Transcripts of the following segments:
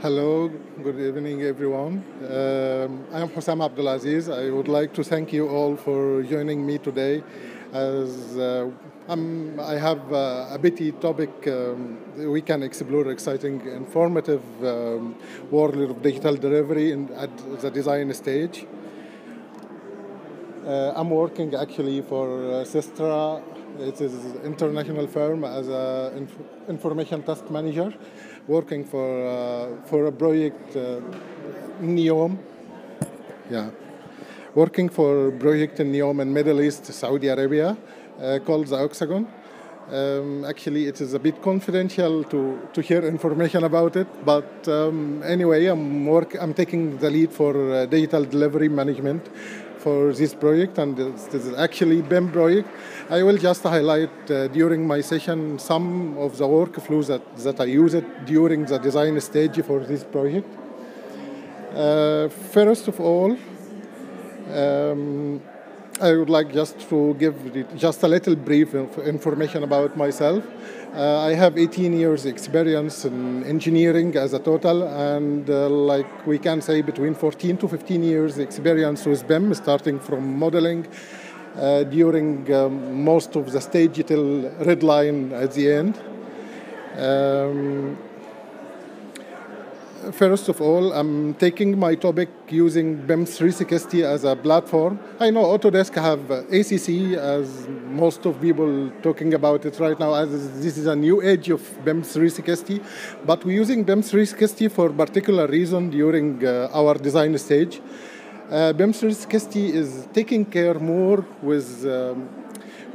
Hello, good evening, everyone. Um, I'm Hossam Abdulaziz. I would like to thank you all for joining me today. As uh, i have uh, a bitty topic, um, we can explore exciting, informative um, world of digital delivery in, at the design stage. Uh, I'm working actually for uh, Systra. It is an international firm as an inf information task manager, working for uh, for a project uh, NEOM. Yeah, working for project in NEOM in Middle East, Saudi Arabia, uh, called the Oxagon. Um, actually, it is a bit confidential to, to hear information about it, but um, anyway, I'm work. I'm taking the lead for uh, digital delivery management for this project, and this is actually BIM project. I will just highlight uh, during my session some of the workflows that, that I used during the design stage for this project. Uh, first of all, um, I would like just to give just a little brief information about myself. Uh, I have 18 years experience in engineering as a total, and uh, like we can say between 14 to 15 years experience with BIM, starting from modeling uh, during um, most of the stage till red line at the end. Um, first of all, I'm taking my topic using BIM 360 as a platform. I know Autodesk have ACC, as most of people talking about it right now, as this is a new age of BIM 360. But we're using BIM 360 for particular reason during uh, our design stage. Uh, BIM 360 is taking care more with um,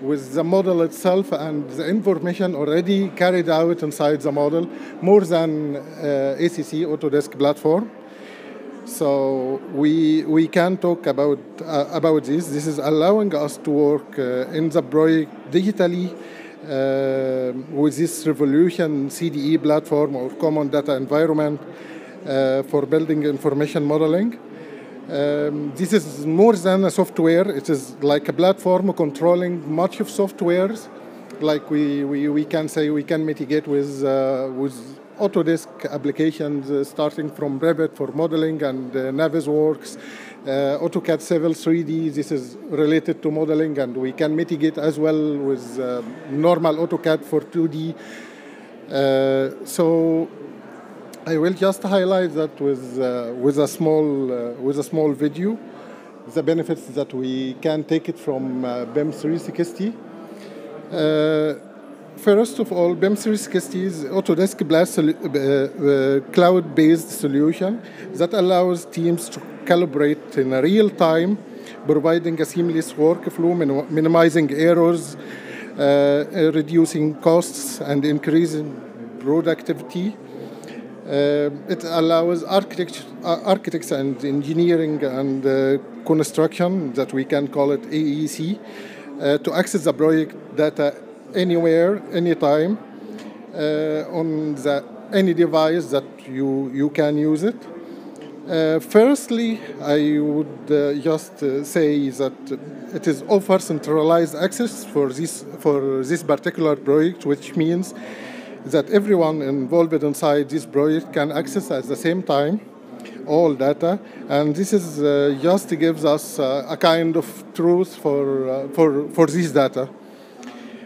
with the model itself and the information already carried out inside the model more than uh, ACC Autodesk platform. So we we can talk about uh, about this. This is allowing us to work uh, in the project digitally uh, with this Revolution CDE platform or Common Data Environment uh, for building information modeling. Um, this is more than a software. It is like a platform controlling much of softwares. Like we, we, we can say we can mitigate with, uh, with Autodesk applications uh, starting from Revit for modeling and uh, Navisworks, uh, AutoCAD Civil 3D. This is related to modeling and we can mitigate as well with uh, normal AutoCAD for 2D. Uh, so I will just highlight that with, uh, with, a small, uh, with a small video, the benefits that we can take it from uh, BIM 360. Uh, first of all, BIM 360 is Autodesk Blast uh, uh, cloud-based solution that allows teams to calibrate in real time, providing a seamless workflow, min minimizing errors, reducing costs, and increasing productivity. Uh, it allows architects, uh, architects and engineering and uh, construction, that we can call it AEC, to access the project data anywhere, anytime, on the, any device that you, you can use it. Uh, firstly, I would uh, just uh, say that it is offer centralized access for this for this particular project, which means that everyone involved inside this project can access at the same time all data, and this is uh, just gives us uh, a kind of truth for, uh, for, for this data.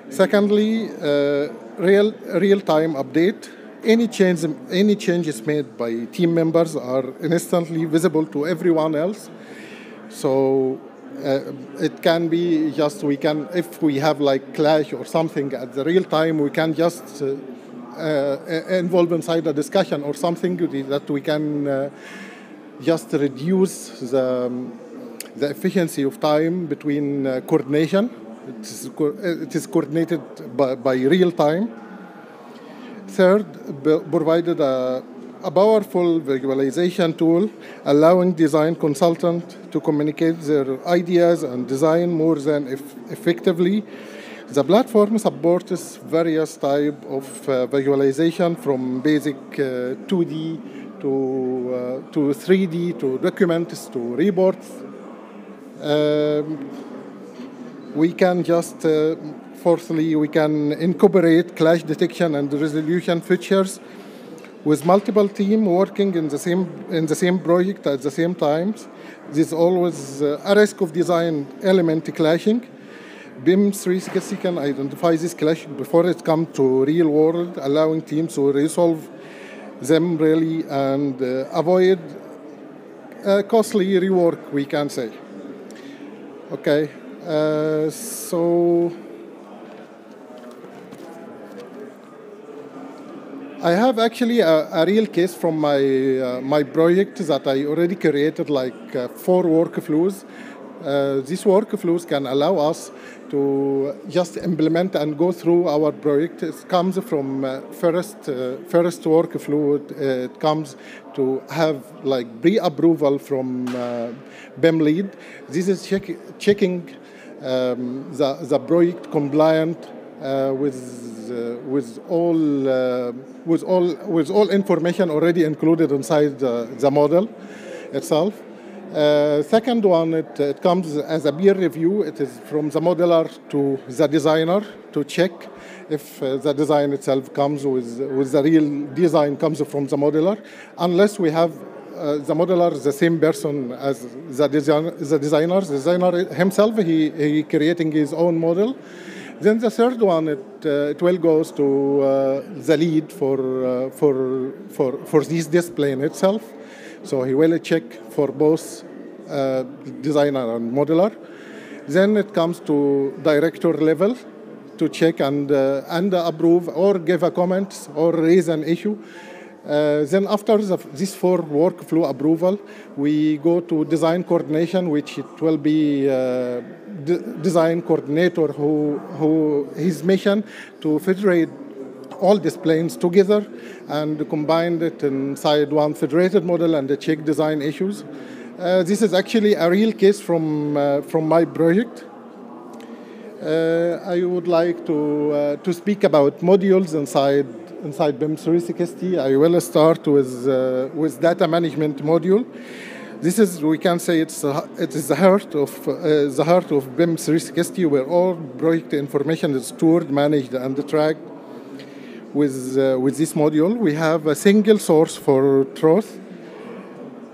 Secondly, uh, real, real-time update. Any, change, any changes made by team members are instantly visible to everyone else. So uh, it can be just we can if we have like clash or something at the real time we can just uh, involved inside a discussion or something that we can uh, just reduce the, um, the efficiency of time between uh, coordination. It is, it is coordinated by, by real time. Third, provided a, a powerful visualization tool allowing design consultant to communicate their ideas and design more than effectively the platform supports various type of uh, visualization from basic uh, 2D to, uh, to 3D to documents to reports. Um, we can just, uh, fourthly, we can incorporate clash detection and resolution features with multiple team working in the same in the same project at the same times. There's always uh, a risk of design element clashing. BIM 360 can identify this clash before it comes to real world, allowing teams to resolve them really and uh, avoid costly rework, we can say. Okay, uh, so I have actually a, a, real case from my uh, my project that I already created like uh, four workflows. Uh, these workflows can allow us to just implement and go through our project. It comes from uh, first uh, first workflow. It comes to have like pre-approval from uh, BIM lead. This is check, checking um, the the project compliant uh, with uh, with all uh, with all with all information already included inside the model itself. Uh, second one, it, it, comes as a peer review. It is from the modeler to the designer to check if uh, the design itself comes with, with the real design comes from the modeler. Unless we have uh, the modeler the same person as the, design, the designer. The designer himself, he, he creating his own model. Then the third one, it, uh, it will goes to uh, the lead for, uh, for, for, for this display in itself. So he will check for both uh, designer and modeler. Then it comes to director level to check and, uh, and approve or give a comment or raise an issue. Uh, then after the, this four workflow approval, we go to design coordination, which it will be uh, design coordinator who, who his mission to federate all these planes together and combined it inside one federated model and check design issues. Uh, this is actually a real case from, uh, from my project. Uh, I would like to, uh, to speak about modules inside, inside BIM 360. I will start with, uh, with data management module. This is, we can say, it's, it is the heart of, uh, the heart of BIM 360 where all project information is stored, managed, and tracked with, uh, with this module, we have a single source for truth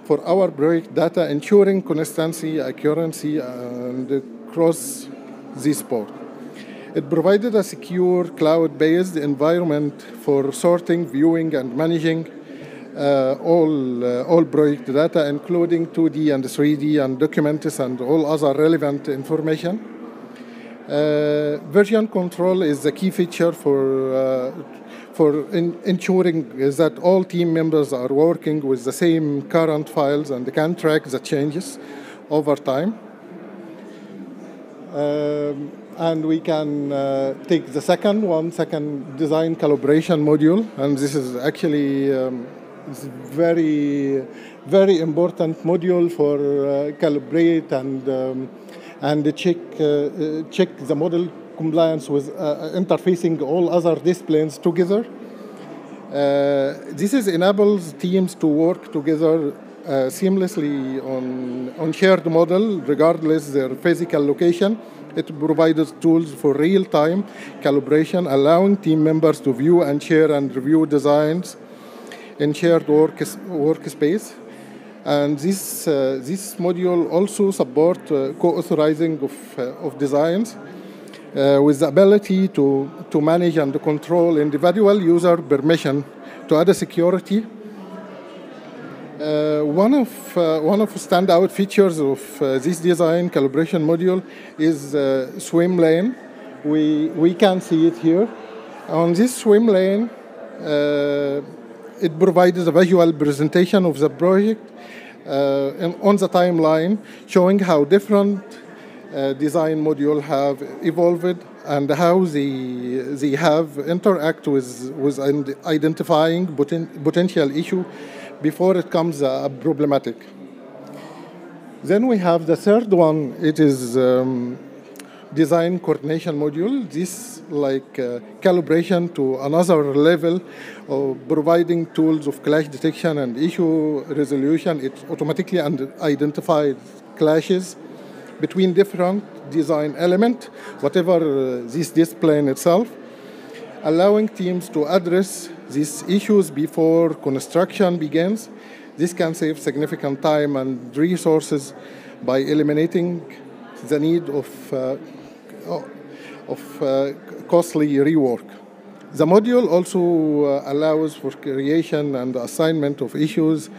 for our project data, ensuring consistency, accuracy, and cross this port. It provided a secure cloud-based environment for sorting, viewing, and managing uh, all, uh, all project data, including 2D and 3D and documents and all other relevant information. Uh, version control is the key feature for uh, for in, ensuring that all team members are working with the same current files and can track the changes over time. Um, and we can uh, take the second one, second design calibration module, and this is actually um, very, very important module for uh, calibrate and um, and check uh, uh check the model compliance with uh, uh, interfacing all other disciplines together. Uh, this is enables teams to work together uh, seamlessly on, on shared model regardless their physical location. It provides tools for real-time calibration, allowing team members to view and share and review designs in shared work, workspace. And this, uh, this module also support uh, co-authorizing of, of designs uh, with the ability to, to manage and to control individual user permission to add a security. Uh, one of uh, one of standout features of uh, this design calibration module is uh, swim lane. We we can see it here. On this swim lane, uh, it provides a visual presentation of the project and on the timeline, showing how different uh, design module have evolved and how they, they have interact with, with identifying poten potential issue before it comes uh, problematic. Then we have the third one, it is um, design coordination module. This like uh, calibration to another level of providing tools of clash detection and issue resolution. It automatically identifies clashes between different design element, whatever uh, this display in itself. allowing teams to address these issues before construction begins. This can save significant time and resources by eliminating the need of, uh, of uh, costly rework. The module also uh, allows for creation and assignment of issues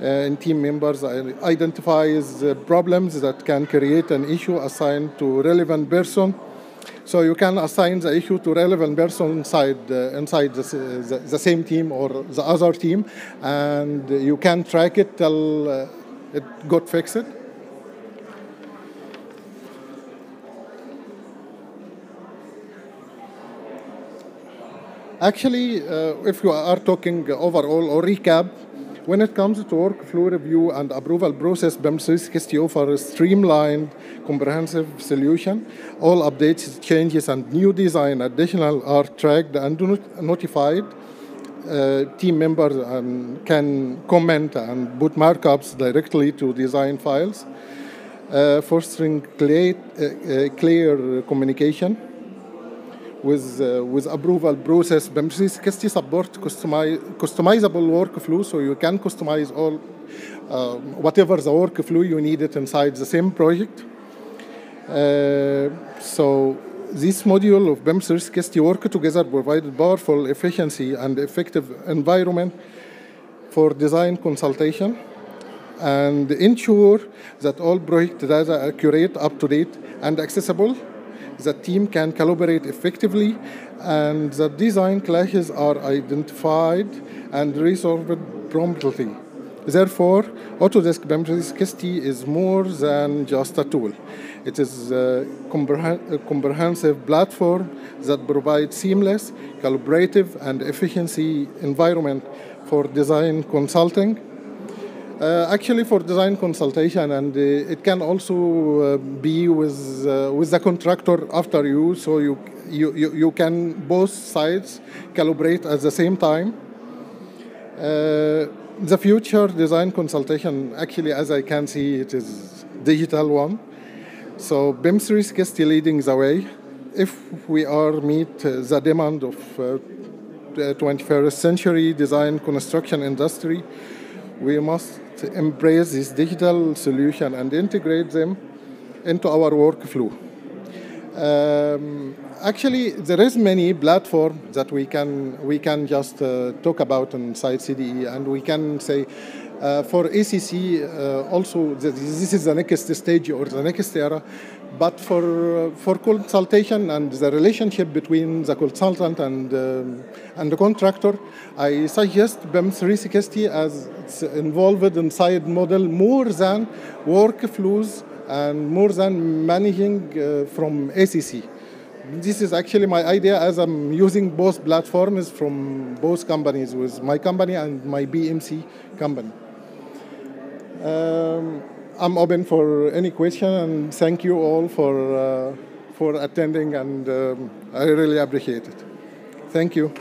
and team members identifies the problems that can create an issue assigned to relevant person. So you can assign the issue to relevant person inside uh, inside the, the, the, same team or the other team, and you can track it till uh, it got fixed. Actually, uh, if you are talking overall or recap, when it comes to workflow review and approval process, BIM 360 offers a streamlined, comprehensive solution. All updates, changes, and new design additional are tracked and notified. Uh, team members um, can comment and put markups directly to design files, uh, fostering clear, uh, uh clear communication with, uh, with approval process. 360 support customize, customizable workflow, so you can customize all uh, whatever the workflow you need it inside the same project. Uh, so this module of 360 work together provided powerful efficiency and effective environment for design consultation and ensure that all project data are accurate, up to date, and accessible the team can collaborate effectively and the design clashes are identified and resolved promptly. Therefore, Autodesk BIM 360 is more than just a tool. It is a, a comprehensive platform that provides seamless, collaborative, and efficiency environment for design consulting uh, actually, for design consultation, and uh, it can also uh, be with uh, with the contractor after you, so you, you you can both sides calibrate at the same time. Uh, the future design consultation, actually, as I can see, it is digital one. So BIM 360 leading the way. If we are meet the demand of the 21st century design construction industry, we must embrace this digital solution and integrate them into our workflow. Um, actually, there is many platform that we can we can just uh, talk about inside CDE, and we can say uh, for ACC uh, also this is the next stage or the next era. But for for consultation and the relationship between the consultant and um, and the contractor, I suggest BIM 360 as it's involved inside model more than workflows and more than managing uh, from ACC. This is actually my idea as I'm using both platforms from both companies with my company and my BMC company. Um, I'm open for any question and thank you all for, uh, for attending and um, I really appreciate it. Thank you.